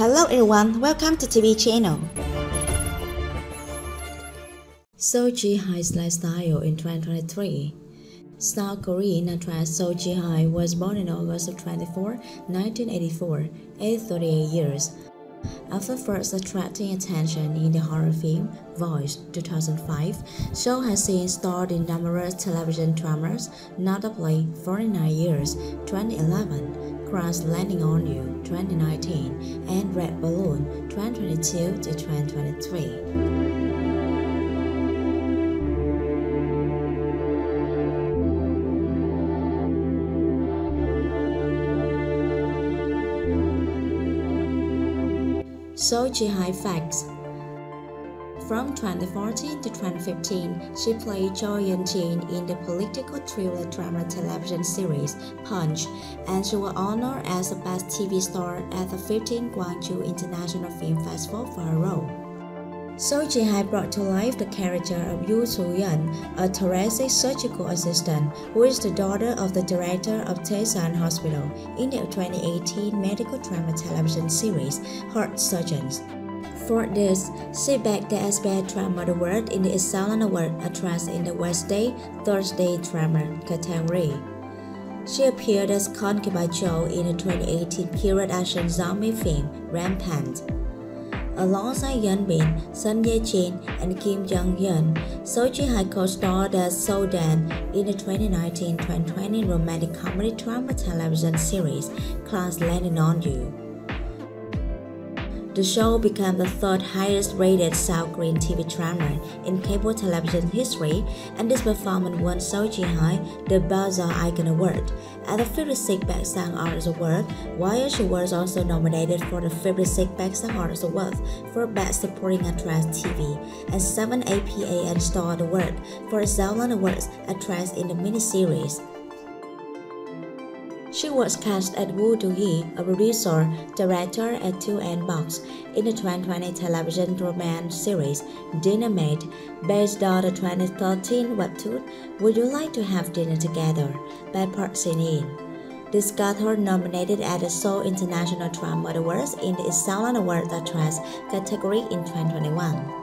Hello everyone, welcome to TV channel. Seo Ji-hye's lifestyle in 2023. South Korean actress Seo Ji-hye was born in August of 24, 1984, aged 38 years. After first attracting attention in the horror film Voice 2005, Seo has since starred in numerous television dramas, notably 49 Years 2011, Crash Landing on You 2019, and Red Balloon 2022 to 2023. Seo Ji-hye Facts From 2014 to 2015, she played Jo Yeon Jin in the political thriller drama television series Punch, and she was honored as the best TV star at the 15th Guangzhou International Film Festival for her role. Seo Ji-hye brought to life the character of Yu Soo-yeon, a thoracic surgical assistant who is the daughter of the director of Daesan Hospital in the 2018 medical drama television series Heart Surgeons. For this, she bagged the SBS Drama Award in the Excellent Award address in the Wednesday, Thursday drama category. She appeared as concubine Jo in the 2018 period action zombie film Rampant alongside Hyun Bin, Son Ye-jin, and Kim Jong Hyun. Seo Ji-hye co-starred as Seo Dan in the 2019-2020 romantic comedy drama television series Crash Landing on You. The show became the third highest rated South Korean TV drama in cable television history, and this performance won Seo Ji-hye the Bazaar Icon Award at the 56th Baeksang Artist Award, while she was also nominated for the 56th Baeksang Artist Award for Best Supporting Actress TV and 7 APA and Star Award for Zealand Awards Actress in the miniseries. She was cast as Woo Do-hee, a producer, director at 2N Box, in the 2020 television romance series Dinner Dynamite, based on the 2013 webtoon Would You Like to Have Dinner Together by Park Shin-in. This got her nominated at the Seoul International Drama Awards in the Excellent Award Actress category in 2021.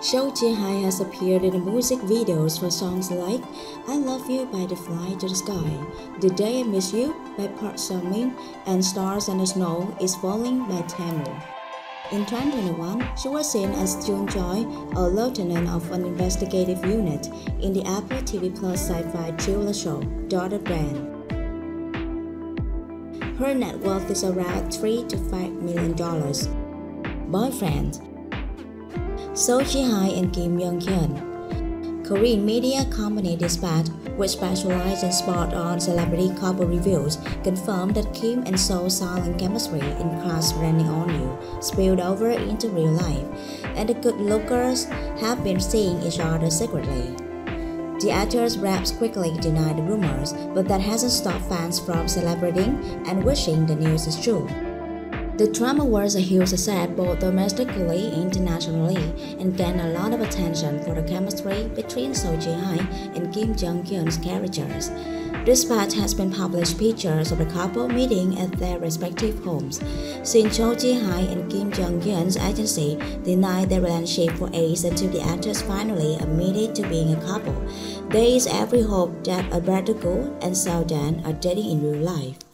Seo Ji-hye has appeared in music videos for songs like I Love You by The Fly to the Sky, The Day I Miss You by Park Sung-min, and Stars and the Snow is Falling by Taemoo. In 2021, she was seen as Jun Joy, a lieutenant of an investigative unit in the Apple TV Plus sci-fi thriller show Dr. Brain. Her net worth is around 3 to 5 million dollars. Boyfriend Seo Ji-hye and Kim Jong Hyun. Korean media company Dispatch, which specializes in spot-on celebrity couple reviews, confirmed that Kim and Seo's silent chemistry in Crash Landing on You spilled over into real life, and the good-lookers have been seeing each other secretly. The actors raps quickly denied the rumors, but that hasn't stopped fans from celebrating and wishing the news is true. The drama was a huge success both domestically and internationally and gained a lot of attention for the chemistry between Seo Ji-hye and Kim Jong Hyun's characters. Dispatch has been published pictures of the couple meeting at their respective homes. Since Seo Ji-hye and Kim Jong Hyun's agency denied their relationship for ages until the actors finally admitted to being a couple, there is every hope that Alberto Gu and Seo Dan are dating in real life.